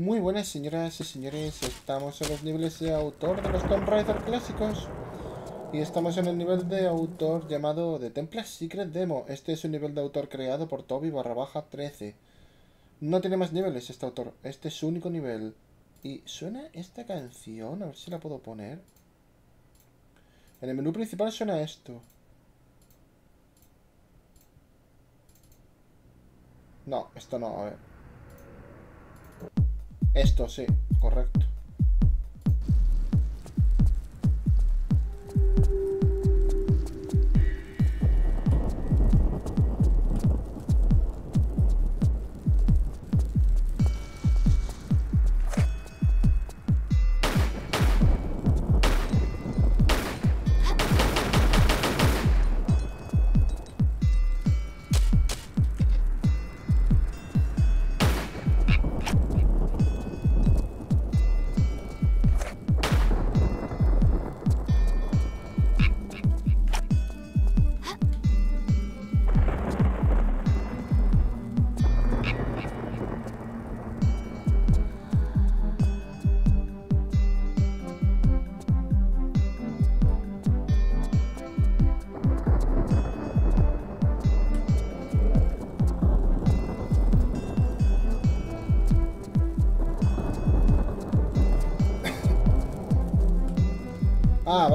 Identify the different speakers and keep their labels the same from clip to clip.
Speaker 1: Muy buenas señoras y señores, estamos en los niveles de autor de los Tomb Raider clásicos y estamos en el nivel de autor llamado The Templar Secret Demo. Este es un nivel de autor creado por Toby barra baja 13. No tiene más niveles este autor, este es su único nivel. Y suena esta canción, a ver si la puedo poner. En el menú principal suena esto. No, esto no, a ver. Esto sí, correcto.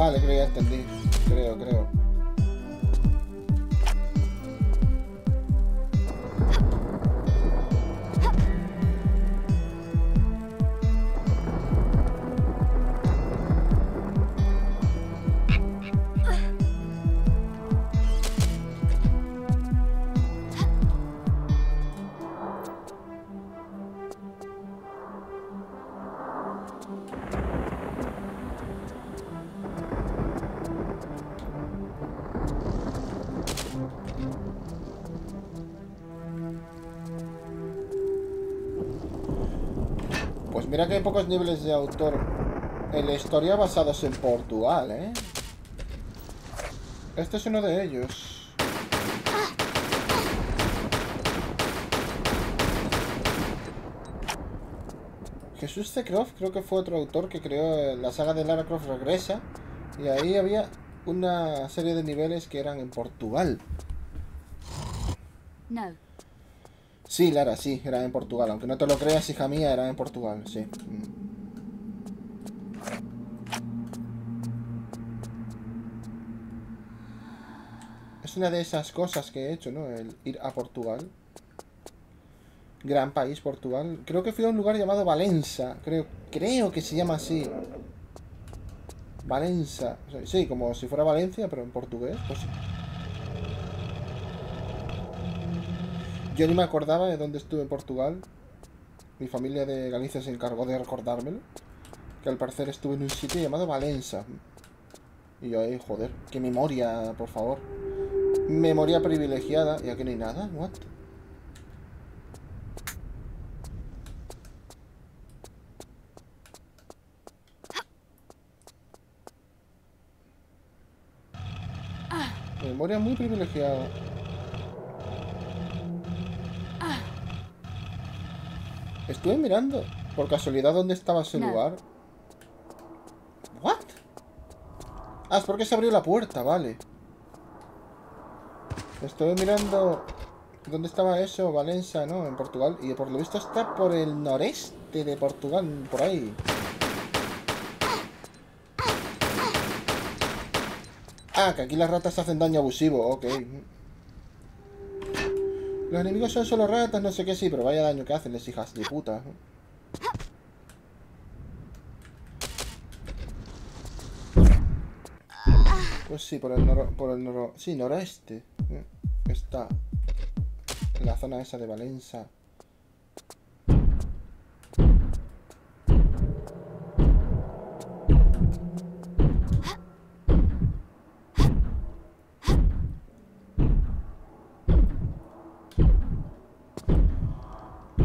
Speaker 1: Vale, creo que ya entendí. Mira que hay pocos niveles de autor en la historia basados en Portugal, ¿eh? Este es uno de ellos. Jesús C. Croft creo que fue otro autor que creó la saga de Lara Croft Regresa. Y ahí había una serie de niveles que eran en Portugal.
Speaker 2: No.
Speaker 1: Sí, Lara, sí, era en Portugal. Aunque no te lo creas, hija mía, era en Portugal, sí. Mm. Es una de esas cosas que he hecho, ¿no? El ir a Portugal. Gran país, Portugal. Creo que fui a un lugar llamado Valença. Creo, creo que se llama así. Valença. Sí, como si fuera Valencia, pero en portugués. Pues sí. Yo ni me acordaba de dónde estuve en Portugal. Mi familia de Galicia se encargó de recordármelo. Que al parecer estuve en un sitio llamado Valença. Y yo ahí, joder, qué memoria, por favor. Memoria privilegiada. Y aquí no hay nada, what? Memoria muy privilegiada. Estuve mirando por casualidad dónde estaba ese
Speaker 2: No.
Speaker 1: lugar. ¿What? Ah, es porque se abrió la puerta, vale. Estuve mirando dónde estaba eso, Valencia, ¿no? En Portugal. Y por lo visto está por el noreste de Portugal, por ahí. Ah, que aquí las ratas hacen daño abusivo, ok. Los enemigos son solo ratas, no sé qué sí, pero vaya daño que hacen, les hijas de puta. Pues sí, por el noro, por el noro, sí, noroeste. Está en la zona esa de Valencia.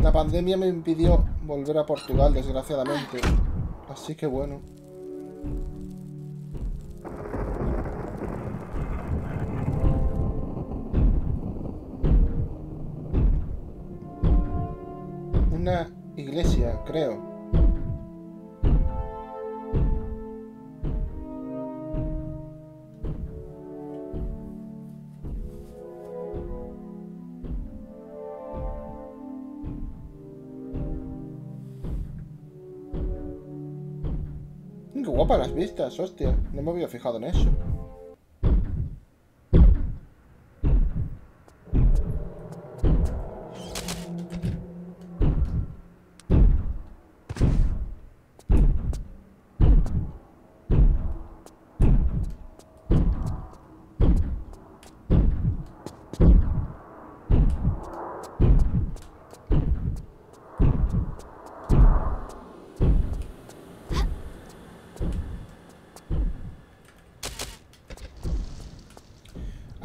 Speaker 1: La pandemia me impidió volver a Portugal, desgraciadamente. Así que bueno. iglesia, creo. Vistas, hostia. No me había fijado en eso.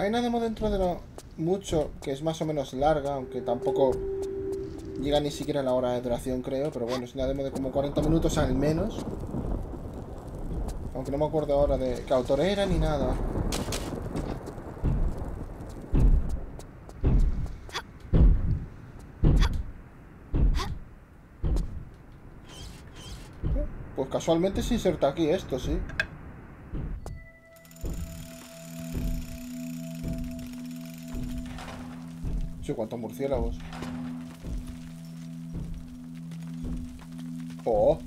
Speaker 1: Hay una demo dentro de lo mucho que es más o menos larga, aunque tampoco llega ni siquiera a la hora de duración, creo. Pero bueno, es una demo de como 40 minutos al menos. Aunque no me acuerdo ahora de qué autor era ni nada. Pues casualmente se inserta aquí esto, sí. Cuántos murciélagos. Oh.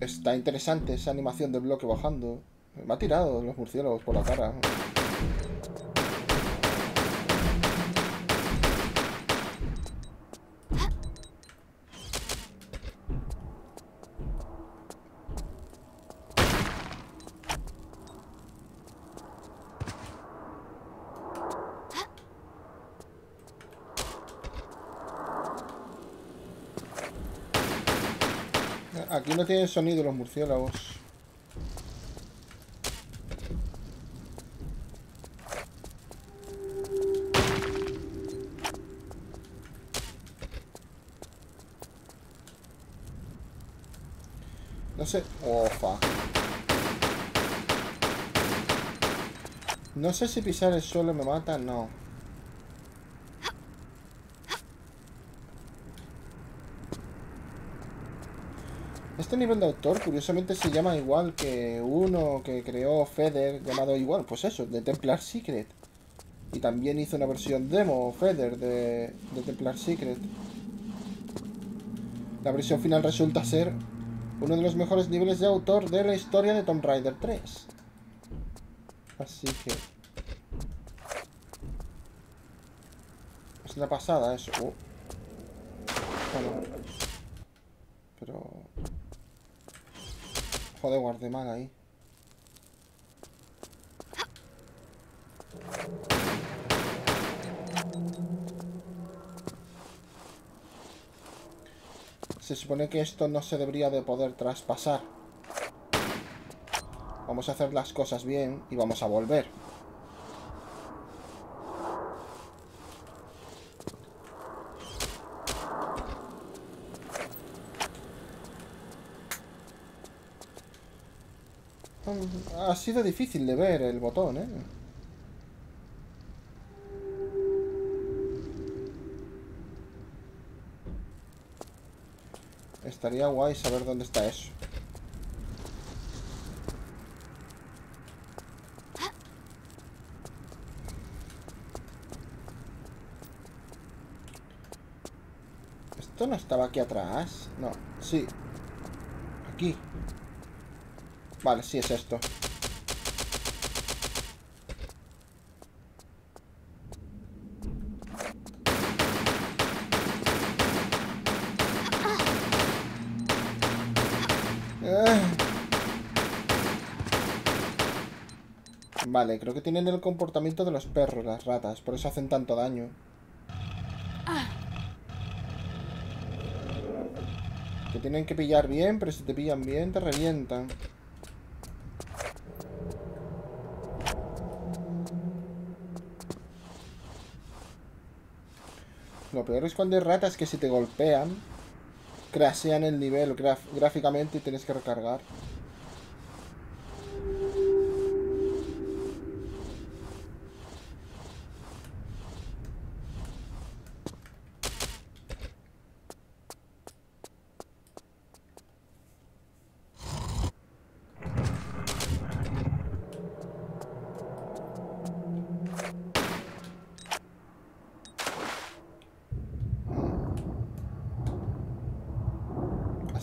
Speaker 1: Está interesante esa animación de bloque bajando. Me ha tirado los murciélagos por la cara. Aquí no tienen sonido los murciélagos. No sé... Fuck. No sé si pisar el suelo me mata, no. Este nivel de autor, curiosamente, se llama igual que uno que creó Feder, llamado igual, pues eso, de Templar Secret. Y también hizo una versión demo, Feder, de, de Templar Secret. La versión final resulta ser uno de los mejores niveles de autor de la historia de Tomb Raider 3. Así que... Es una pasada eso. Oh. Bueno. Pero... Joder, guardé mal ahí. Se supone que esto no se debería de poder traspasar. Vamos a hacer las cosas bien y vamos a volver. Ha sido difícil de ver el botón, ¿eh? Estaría guay saber dónde está eso. ¿Esto no estaba aquí atrás? No, sí. Aquí. Vale, sí es esto. Vale, creo que tienen el comportamiento de los perros, las ratas, por eso hacen tanto daño. Te tienen que pillar bien, pero si te pillan bien te revientan. Lo peor es cuando hay ratas que si te golpean, crasean el nivel gráficamente y tienes que recargar.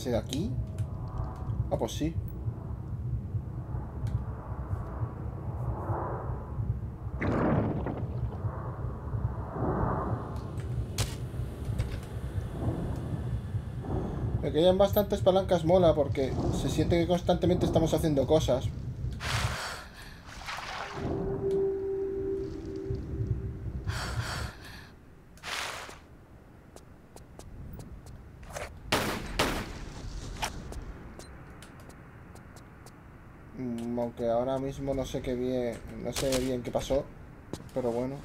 Speaker 1: Sido aquí? Ah, pues sí. Me quedan bastantes palancas mola porque se siente que constantemente estamos haciendo cosas. Aunque ahora mismo no sé qué bien, no sé bien qué pasó, pero bueno.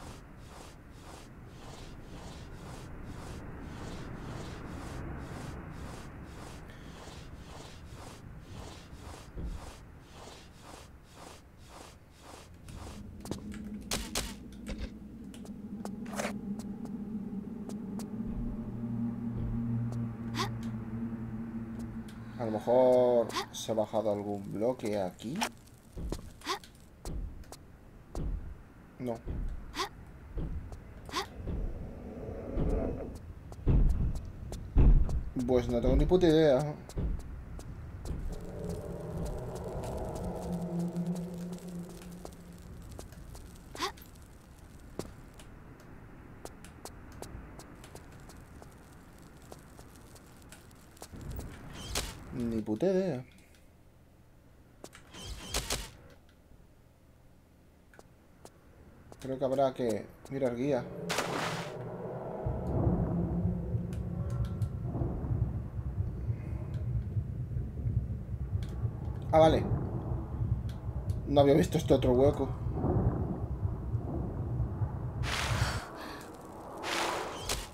Speaker 1: A lo mejor se ha bajado algún bloque aquí. No. Pues no tengo ni puta idea. Ni puta idea. Creo que habrá que mirar guía. Ah, vale. No había visto este otro hueco.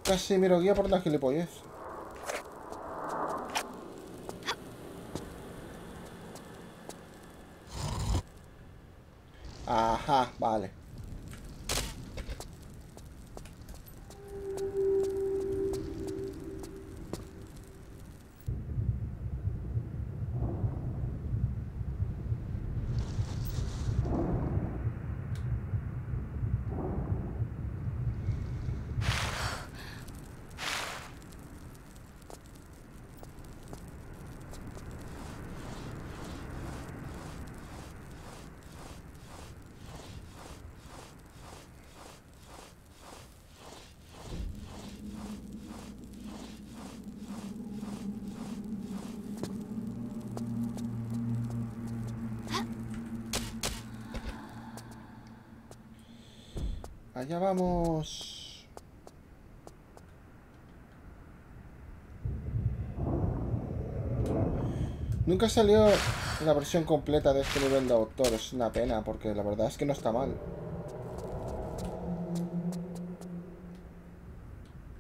Speaker 1: Casi miro guía por la gilipollez. Ajá, vale. Allá vamos. Nunca salió la versión completa de este nivel de autor. Es una pena, porque la verdad es que no está mal.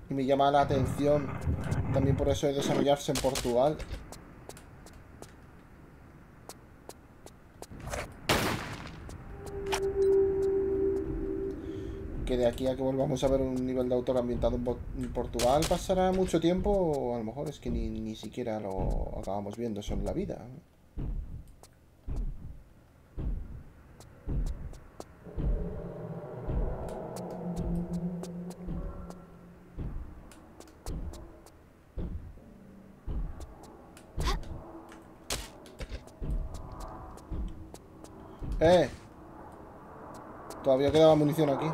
Speaker 1: Y me llama la atención también por eso de desarrollarse en Portugal. Aquí que volvamos a ver un nivel de autor ambientado en, en Portugal pasará mucho tiempo o a lo mejor es que ni, ni siquiera lo acabamos viendo eso en la vida. ¡Eh! Todavía quedaba munición aquí.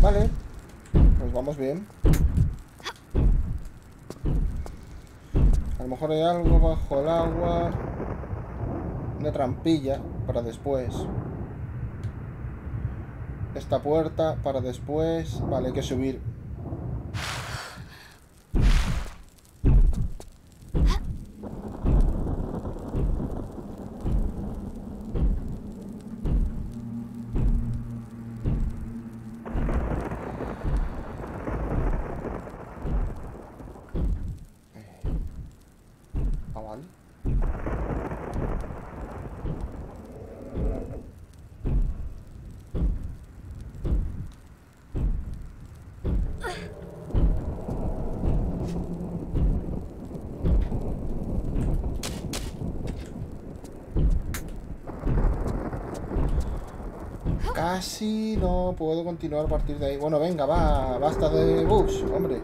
Speaker 1: Vale. Pues bien. A lo mejor hay algo bajo el agua. Una trampilla para después. Esta puerta para después. Vale, hay que subir. Ah, vale. Casi no puedo continuar a partir de ahí. Bueno, venga, va, basta de bugs, hombre.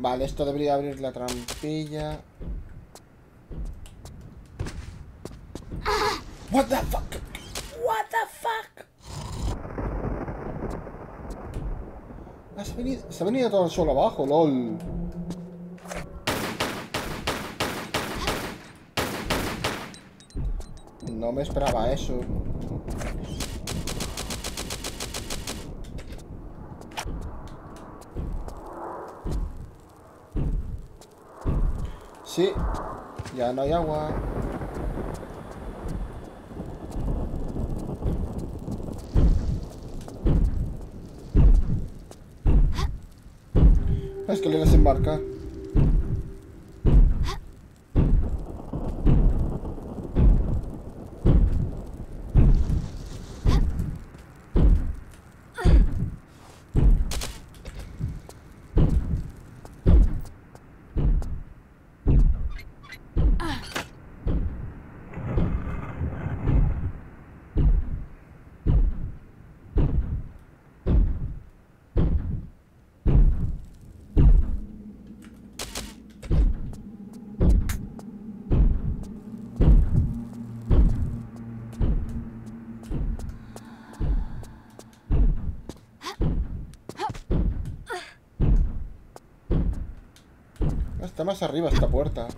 Speaker 1: Vale, esto debería abrir la trampilla. What the fuck? What the fuck? Ah, se, ha venido, se ha venido todo solo abajo, lol. No me esperaba eso. Sí, ya no hay agua. Es que le desembarca. Está más arriba esta puerta.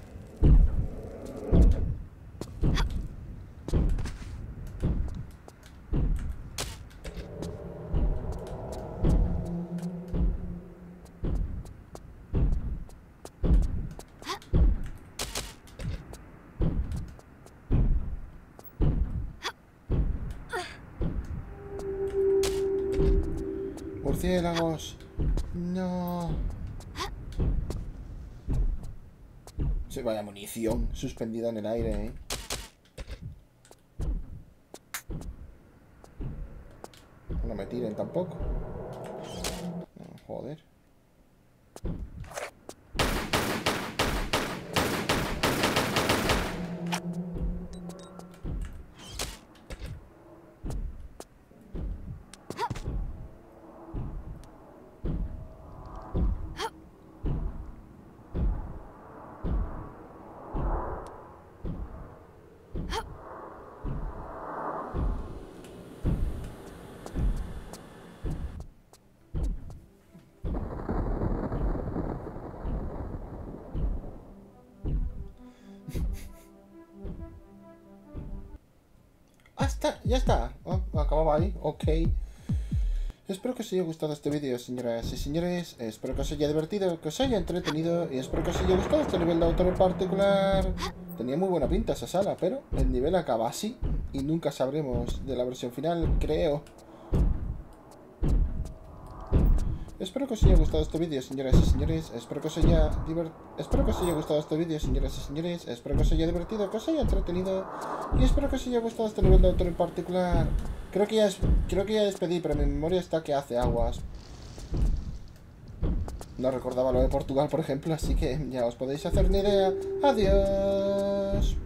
Speaker 1: Murciélagos. No. Vaya munición suspendida en el aire, ¿eh? No me tiren tampoco. Hasta, ya está. Oh, acababa ahí. Ok. Espero que os haya gustado este vídeo, señoras y señores. Espero que os haya divertido, que os haya entretenido y espero que os haya gustado este nivel de autor en particular. Tenía muy buena pinta esa sala, pero el nivel acaba así y nunca sabremos de la versión final, creo. Espero que os haya gustado este vídeo, señoras y señores. Espero que os haya Espero que os haya gustado este vídeo, señoras y señores. Espero que os haya divertido, que os haya entretenido. Y espero que os haya gustado este nivel de autor en particular. Creo que ya creo que ya despedí, pero mi memoria está que hace aguas. No recordaba lo de Portugal, por ejemplo, así que ya os podéis hacer una idea. Adiós.